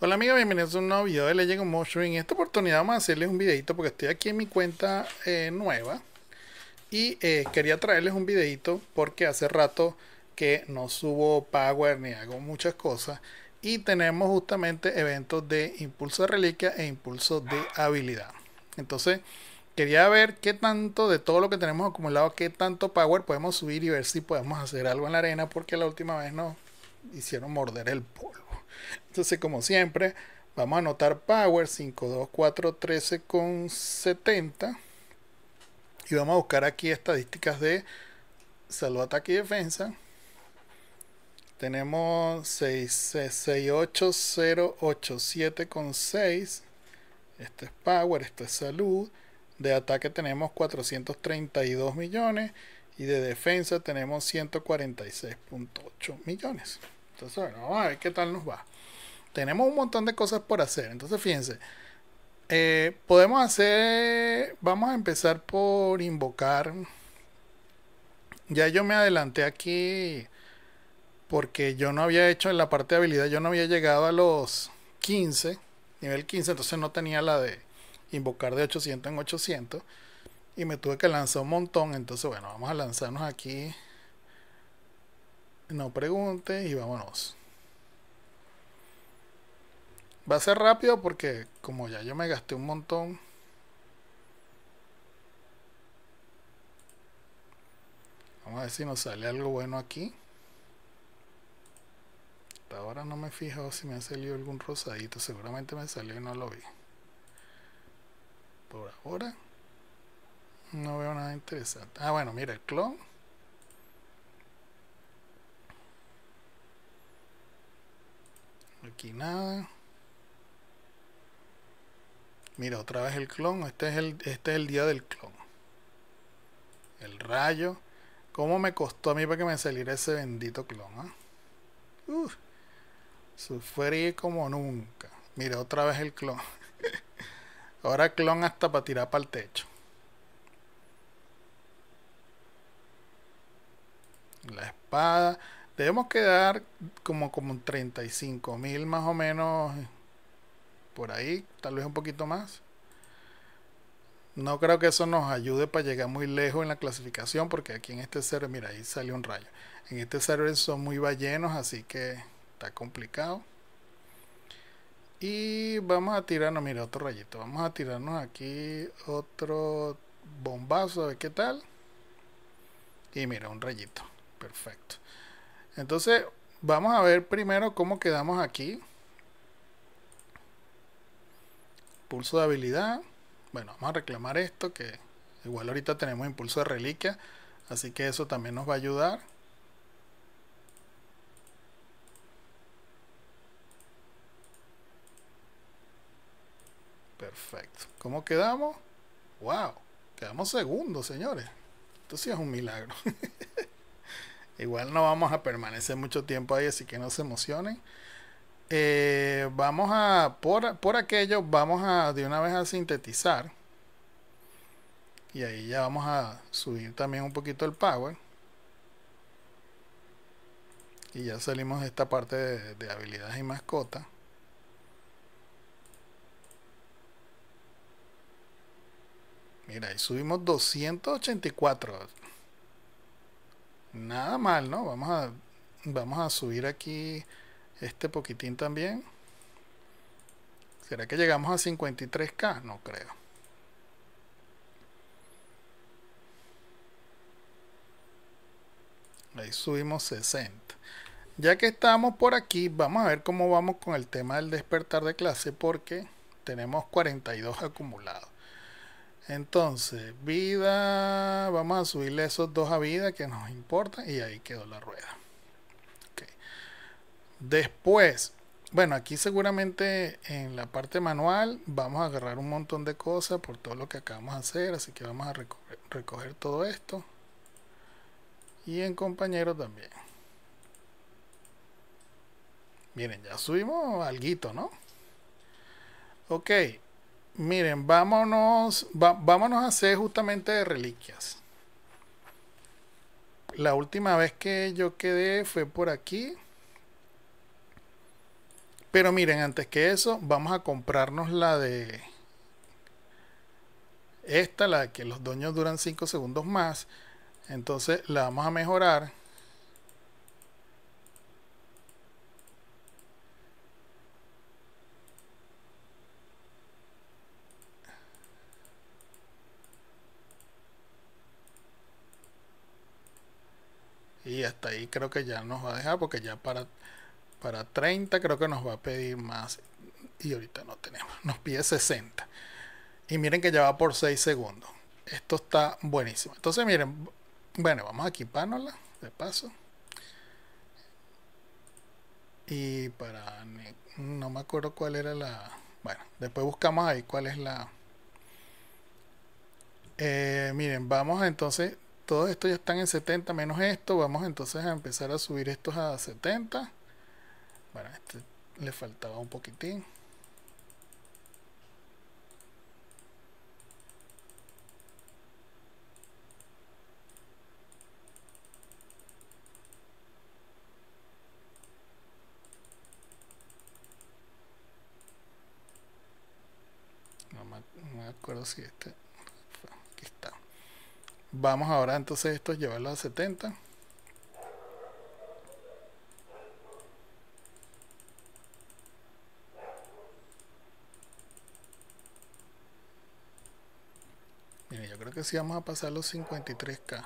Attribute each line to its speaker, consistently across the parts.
Speaker 1: Hola amigos, bienvenidos a un nuevo video de Legend of Motion. En esta oportunidad vamos a hacerles un videito porque estoy aquí en mi cuenta eh, nueva y eh, quería traerles un videito porque hace rato que no subo Power ni hago muchas cosas y tenemos justamente eventos de impulso de reliquia e impulso de habilidad. Entonces quería ver qué tanto de todo lo que tenemos acumulado, qué tanto Power podemos subir y ver si podemos hacer algo en la arena porque la última vez nos hicieron morder el polvo. Entonces, como siempre, vamos a anotar Power 52413 con 70. Y vamos a buscar aquí estadísticas de salud, ataque y defensa. Tenemos 68087 con 6. Este es Power, esto es salud. De ataque tenemos 432 millones. Y de defensa tenemos 146.8 millones. Entonces, bueno, vamos a ver qué tal nos va. Tenemos un montón de cosas por hacer. Entonces, fíjense. Eh, podemos hacer. Vamos a empezar por invocar. Ya yo me adelanté aquí. Porque yo no había hecho en la parte de habilidad. Yo no había llegado a los 15. Nivel 15. Entonces no tenía la de invocar de 800 en 800. Y me tuve que lanzar un montón. Entonces, bueno, vamos a lanzarnos aquí no pregunte y vámonos. Va a ser rápido porque como ya yo me gasté un montón. Vamos a ver si nos sale algo bueno aquí. Hasta ahora no me he fijado si me ha salido algún rosadito. Seguramente me salió y no lo vi. Por ahora no veo nada interesante. Ah, bueno, mira el clon. Aquí nada. Mira, otra vez el clon. Este es el, este es el día del clon. El rayo. ¿Cómo me costó a mí para que me saliera ese bendito clon? ¿eh? sufrí como nunca. Mira, otra vez el clon. Ahora clon hasta para tirar para el techo. La espada. Debemos quedar como, como 35 mil más o menos por ahí, tal vez un poquito más. No creo que eso nos ayude para llegar muy lejos en la clasificación, porque aquí en este server, mira, ahí salió un rayo. En este server son muy ballenos, así que está complicado. Y vamos a tirarnos, mira, otro rayito. Vamos a tirarnos aquí otro bombazo, a ver qué tal. Y mira, un rayito. Perfecto. Entonces, vamos a ver primero cómo quedamos aquí. Pulso de habilidad. Bueno, vamos a reclamar esto, que igual ahorita tenemos impulso de reliquia. Así que eso también nos va a ayudar. Perfecto. ¿Cómo quedamos? ¡Wow! Quedamos segundos, señores. Esto sí es un milagro. Igual no vamos a permanecer mucho tiempo ahí, así que no se emocionen. Eh, vamos a, por, por aquello, vamos a de una vez a sintetizar. Y ahí ya vamos a subir también un poquito el power. Y ya salimos de esta parte de, de habilidades y mascotas. Mira, ahí subimos 284 nada mal, ¿no? Vamos a, vamos a subir aquí este poquitín también. ¿Será que llegamos a 53k? No creo. Ahí subimos 60. Ya que estamos por aquí, vamos a ver cómo vamos con el tema del despertar de clase porque tenemos 42 acumulados. Entonces, vida, vamos a subirle esos dos a vida que nos importa y ahí quedó la rueda. Después, bueno, aquí seguramente en la parte manual vamos a agarrar un montón de cosas por todo lo que acabamos de hacer, así que vamos a recoger, recoger todo esto. Y en compañero también. Miren, ya subimos algo, ¿no? Ok, Miren, vámonos, vámonos a hacer justamente de reliquias. La última vez que yo quedé fue por aquí. Pero miren, antes que eso, vamos a comprarnos la de esta, la que los dueños duran 5 segundos más. Entonces la vamos a mejorar. y hasta creo que ya nos va a dejar porque ya para para 30 creo que nos va a pedir más y ahorita no tenemos nos pide 60 y miren que ya va por 6 segundos. Esto está buenísimo. Entonces miren bueno vamos a equipárnosla de paso. Y para no me acuerdo cuál era la bueno después buscamos ahí cuál es la eh, miren vamos entonces todos estos ya están en 70 menos esto. Vamos entonces a empezar a subir estos a 70. Bueno, este le faltaba un poquitín. No me, no me acuerdo si este Vamos ahora entonces esto llevarlo a 70. Mire, yo creo que sí vamos a pasar los 53k.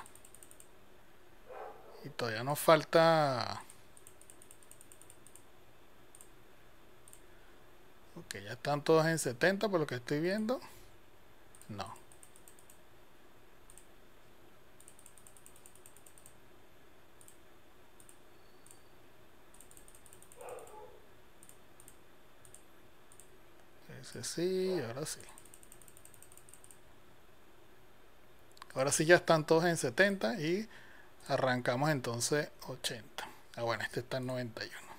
Speaker 1: Y todavía nos falta... Ok, ya están todos en 70 por lo que estoy viendo. No. Sí, ahora sí. Ahora sí ya están todos en 70 y arrancamos entonces 80. Ah, bueno, este está en 91.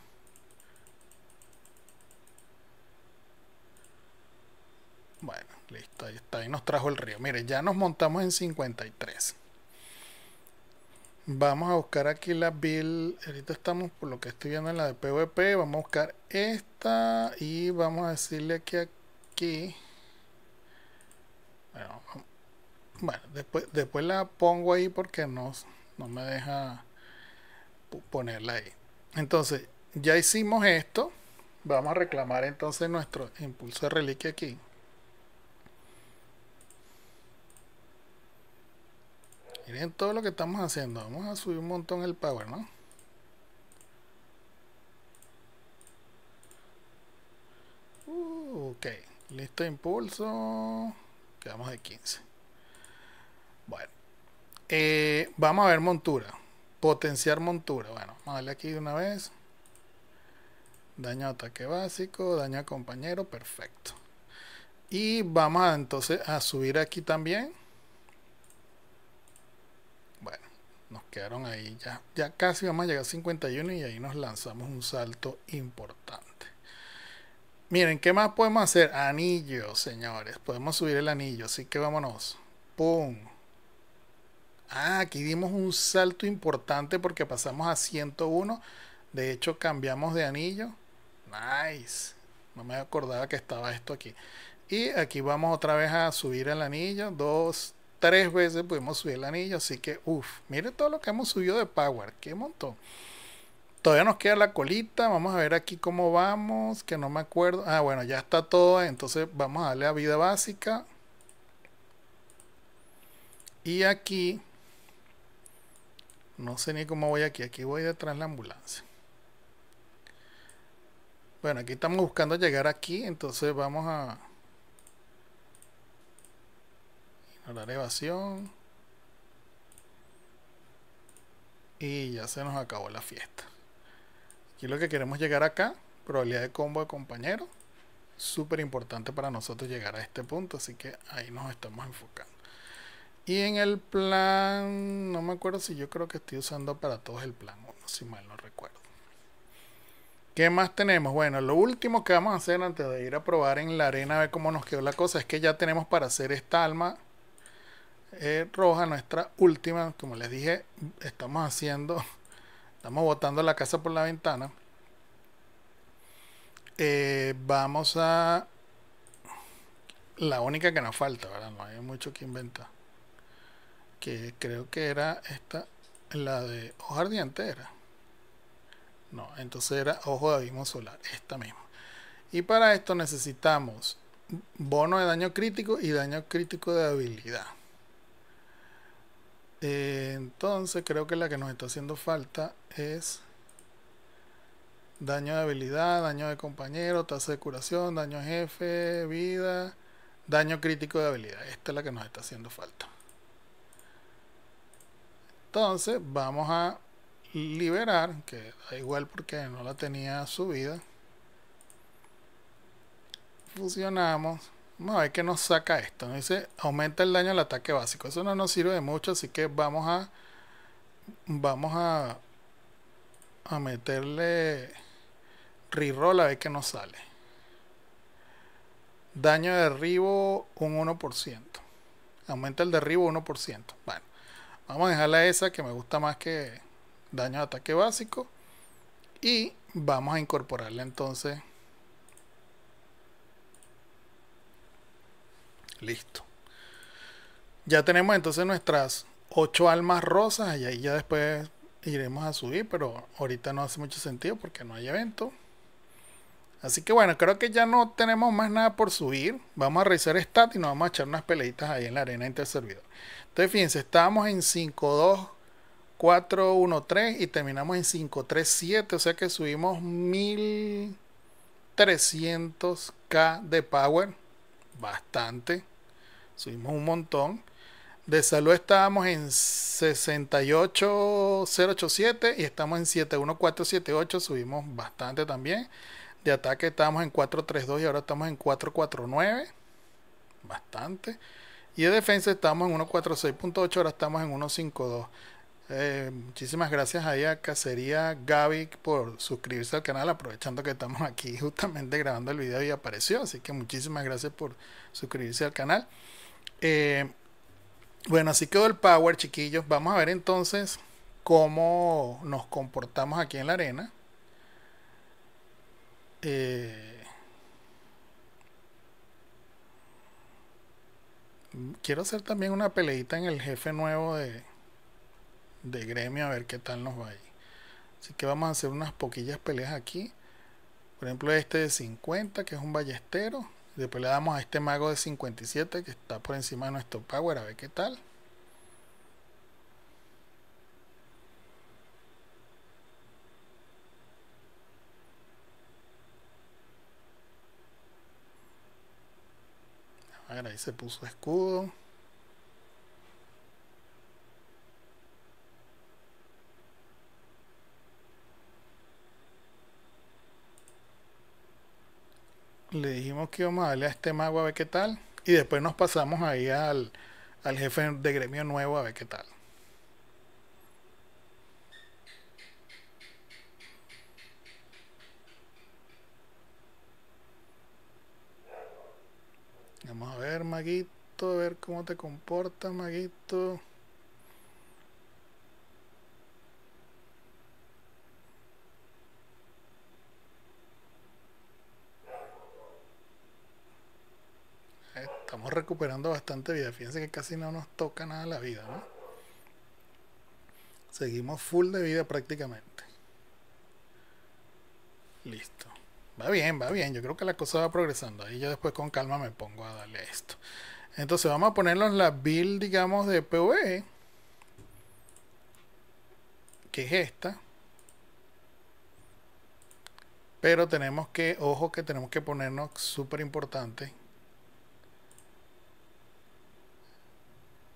Speaker 1: Bueno, listo, ahí está, ahí nos trajo el río. Mire, ya nos montamos en 53. Vamos a buscar aquí la build. Ahorita estamos por lo que estoy viendo en la de PvP. Vamos a buscar esta y vamos a decirle que aquí bueno, después, después la pongo ahí porque no, no me deja ponerla ahí. Entonces, ya hicimos esto. Vamos a reclamar entonces nuestro impulso de reliquia aquí. Miren todo lo que estamos haciendo. Vamos a subir un montón el power, ¿no? Uh, ok. Listo impulso. Quedamos de 15. Bueno. Eh, vamos a ver montura. Potenciar montura. Bueno, vamos a darle aquí de una vez. Daño ataque básico. Daño a compañero. Perfecto. Y vamos a, entonces a subir aquí también. Bueno, nos quedaron ahí ya. Ya casi vamos a llegar a 51 y ahí nos lanzamos un salto importante. Miren, ¿qué más podemos hacer? Anillo, señores. Podemos subir el anillo, así que vámonos. ¡Pum! Ah, aquí dimos un salto importante porque pasamos a 101. De hecho, cambiamos de anillo. Nice. No me acordaba que estaba esto aquí. Y aquí vamos otra vez a subir el anillo. Dos, tres veces pudimos subir el anillo. Así que, uff, miren todo lo que hemos subido de Power. ¡Qué montón! Todavía nos queda la colita. Vamos a ver aquí cómo vamos. Que no me acuerdo. Ah, bueno, ya está todo. Entonces vamos a darle a vida básica. Y aquí. No sé ni cómo voy aquí. Aquí voy detrás de la ambulancia. Bueno, aquí estamos buscando llegar aquí. Entonces vamos a... Ignorar evasión. Y ya se nos acabó la fiesta. Aquí lo que queremos llegar acá, probabilidad de combo de compañero. Súper importante para nosotros llegar a este punto, así que ahí nos estamos enfocando. Y en el plan, no me acuerdo si yo creo que estoy usando para todos el plan 1, si mal no recuerdo. ¿Qué más tenemos? Bueno, lo último que vamos a hacer antes de ir a probar en la arena a ver cómo nos quedó la cosa es que ya tenemos para hacer esta alma eh, roja, nuestra última. Como les dije, estamos haciendo Estamos botando la casa por la ventana. eh, vamos a la única que nos falta, ¿verdad? No hay mucho que inventar. Que creo que era esta, la de hoja ardiente era. No, entonces era ojo de abismo solar, esta misma. Y para esto necesitamos bono de daño crítico y daño crítico de habilidad. Eh, entonces creo que la que nos está haciendo falta es daño de habilidad, daño de compañero, tasa de curación, daño de jefe, vida, daño crítico de habilidad. Esta es la que nos está haciendo falta. Entonces vamos a liberar, que da igual porque no la tenía subida. Fusionamos. Vamos a ver qué nos saca esto. Nos dice aumenta el daño al ataque básico. Eso no nos sirve de mucho, así que vamos a vamos a a meterle reroll a ver qué nos sale. Daño de derribo un 1%. Aumenta el derribo 1%. Bueno, vamos a dejarla esa que me gusta más que daño de ataque básico. Y vamos a incorporarle entonces. Listo. Ya tenemos entonces nuestras 8 almas rosas y ahí ya después iremos a subir, pero ahorita no hace mucho sentido porque no hay evento. Así que bueno, creo que ya no tenemos más nada por subir. Vamos a revisar stat y nos vamos a echar unas peleitas ahí en la arena entre servidor. Entonces fíjense, estábamos en 5.2 413 y terminamos en 537, o sea que subimos 1300k de power, bastante, subimos un montón. De salud estábamos en 68087 y estamos en 71478, subimos bastante también. De ataque estábamos en 432 y ahora estamos en 449, bastante. Y de defensa estamos en 146.8, ahora estamos en 152. Eh, muchísimas gracias ahí a Cacería Gaby por suscribirse al canal, aprovechando que estamos aquí justamente grabando el video y apareció. Así que muchísimas gracias por suscribirse al canal. Eh, bueno, así quedó el power, chiquillos. Vamos a ver entonces cómo nos comportamos aquí en la arena. Eh, quiero hacer también una peleita en el jefe nuevo de, de gremio a ver qué tal nos va ahí. Así que vamos a hacer unas poquillas peleas aquí. Por ejemplo, este de 50, que es un ballestero. Después le damos a este mago de 57, que está por encima de nuestro power, a ver qué tal. A ver, ahí se puso escudo. Que íbamos a darle a este mago a ver qué tal. Y después nos pasamos ahí al, al jefe de gremio nuevo a ver qué tal. Vamos a ver, maguito, a ver cómo te comportas, maguito. estamos recuperando bastante vida. Fíjense que casi no nos toca nada la vida, ¿no? Seguimos full de vida prácticamente. Listo. Va bien, va bien. Yo creo que la cosa va progresando. Ahí yo después con calma me pongo a darle esto. Entonces vamos a ponernos la build, digamos, de PvE. Que es esta. Pero tenemos que, ojo que tenemos que ponernos súper importante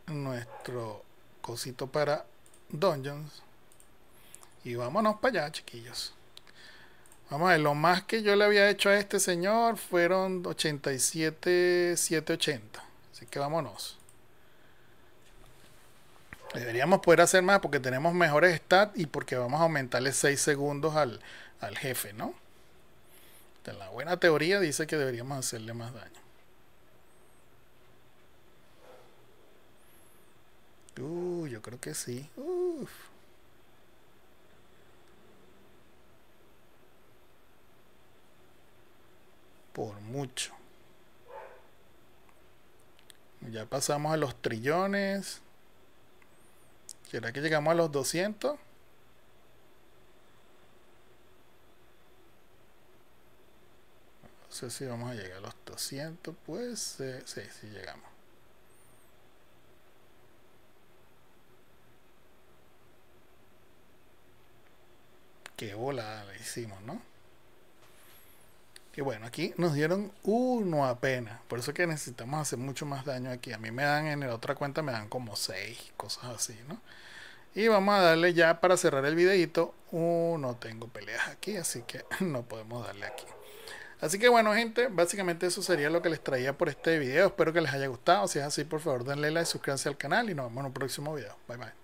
Speaker 1: nuestro cosito para dungeons. Y vámonos para allá chiquillos. Vamos a ver lo más que yo le había hecho a este señor fueron 87 780 así que vámonos. Deberíamos poder hacer más porque tenemos mejores stats y porque vamos a aumentarle 6 segundos al, al jefe no en la buena teoría dice que deberíamos hacerle más daño Uh, yo creo que sí. Uf. Por mucho. Ya pasamos a los trillones. ¿Será que llegamos a los 200? No sé si vamos a llegar a los 200. Pues eh, sí, sí llegamos. Qué bola le hicimos, ¿no? Que bueno, aquí nos dieron uno apenas. Por eso que necesitamos hacer mucho más daño aquí. A mí me dan en la otra cuenta, me dan como 6, cosas así, ¿no? Y vamos a darle ya para cerrar el videito. Uh, no tengo peleas aquí, así que no podemos darle aquí. Así que bueno gente, básicamente eso sería lo que les traía por este video. Espero que les haya gustado. Si es así, por favor denle like, suscríbanse al canal y nos vemos en un próximo video. Bye bye.